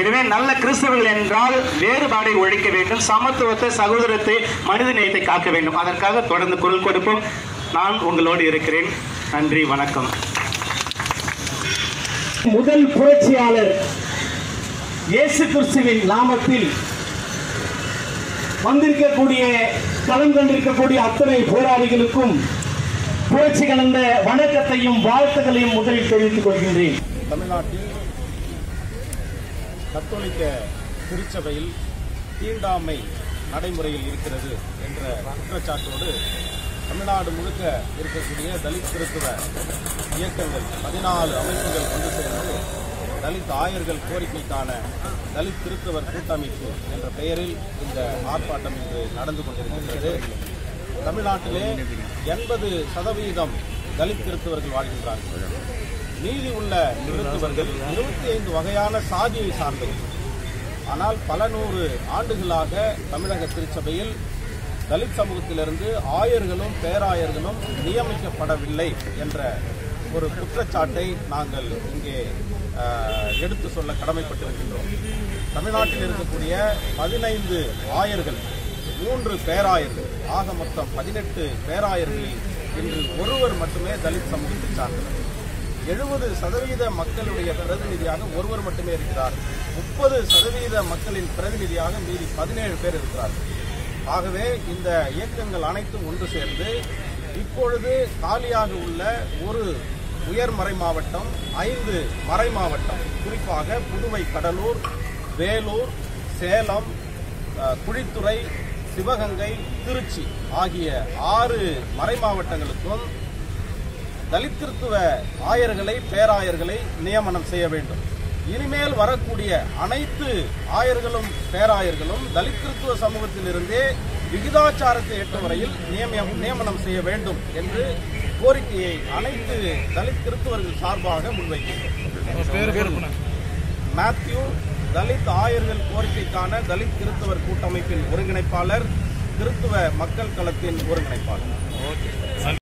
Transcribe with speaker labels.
Speaker 1: எனவே நல்ல கிறிஸ்தவர்கள் என்றால் வேறுபாடை ஒழிக்க வேண்டும் சமத்துவத்தை சகோதரத்தை மனித நேயத்தை காக்க வேண்டும். அதற்காக தொடர்ந்து குரல் கொடுப்போம். நான் உங்களோடு இருக்கிறேன். நன்றி வணக்கம்.
Speaker 2: முதல் புரட்சியாளர் இயேசு கிறிஸ்துவின் நாமத்தில் வந்திருக்கக்கூடிய களம் கண்டிருக்கக்கூடிய அத்தனை போராளிகளுக்கும் புரட்சி கலந்த வணக்கத்தையும் வாழ்த்துக்களையும் முதலில் தெரிவித்துக் கொள்கின்றேன்.
Speaker 3: தமிழ்நாட்டில் கத்தோலிக்க திருச்சபையில் தீண்டாமை நடைமுறையில் இருக்கிறது என்ற குற்றச்சாட்டோடு தமிழ்நாடு முழுக்க இருக்கக்கூடிய தலித் கிறிஸ்துவ இயக்கங்கள் பதினாலு அமைப்புகள் கொண்டு சேர்ந்து தலித் ஆயர்கள் கோரிக்கைக்கான தலித் கிறிஸ்தவர் கூட்டமைப்பு என்ற பெயரில் இந்த ஆர்ப்பாட்டம் இன்று நடந்து கொண்டிருக்கின்றது. தமிழ்நாட்டிலே எண்பது சதவீதம் தலித் கிறிஸ்தவர்கள் வாழ்கின்றார்கள். மீதி உள்ள கிறிஸ்தவர்கள் இருபத்தி ஐந்து வகையான சாதியை சார்ந்தவர்கள் ஆனால் பல நூறு ஆண்டுகளாக தமிழக திருச்சபையில் தலித் சமூகத்திலிருந்து ஆயர்களும் பேராயர்களும் நியமிக்கப்படவில்லை என்ற ஒரு குற்றச்சாட்டை நாங்கள் இங்கே எடுத்து சொல்ல கடமைப்பட்டிருக்கின்றோம். தமிழ்நாட்டில் இருக்கக்கூடிய பதினைந்து ஆயர்கள் மூன்று பேராயர்கள் ஆக மொத்தம் பதினெட்டு பேராயர்களில் இன்று ஒருவர் மட்டுமே தலித் சமூகத்தை சார்ந்தவர். எழுபது சதவீத மக்களுடைய பிரதிநிதியாக ஒருவர் மட்டுமே இருக்கிறார். முப்பது சதவீத மக்களின் பிரதிநிதியாக மீதி பதினேழு பேர் இருக்கிறார்கள் ஆகவே இந்த இயக்கங்கள் அனைத்தும் ஒன்று சேர்ந்து இப்பொழுது காலியாக உள்ள ஒரு உயர் மறை மாவட்டம் ஐந்து மறை மாவட்டம் குறிப்பாக புதுவை கடலூர் வேலூர் சேலம் குழித்துறை சிவகங்கை திருச்சி ஆகிய ஆறு மறை மாவட்டங்களுக்கும் தலித்திருத்துவ ஆயர்களை பேராயர்களை நியமனம் செய்ய வேண்டும். இனிமேல் வரக்கூடிய அனைத்து ஆயர்களும் பேராயர்களும் தலித்திருத்துவ சமூகத்திலிருந்தே விகிதாச்சாரத்தை எட்டும் வரையில் நியமனம் நியமனம் செய்ய வேண்டும் என்று கோரிக்கையை அனைத்து தலித் கிறிஸ்துவர்கள் சார்பாக முன்வைக்கிறோம் மேத்யூ தலித் ஆயர்கள் கோரிக்கைக்கான தலித் கிறிஸ்தவர் கூட்டமைப்பின் ஒருங்கிணைப்பாளர் கிறிஸ்துவ மக்கள் களத்தின் ஒருங்கிணைப்பாளர்.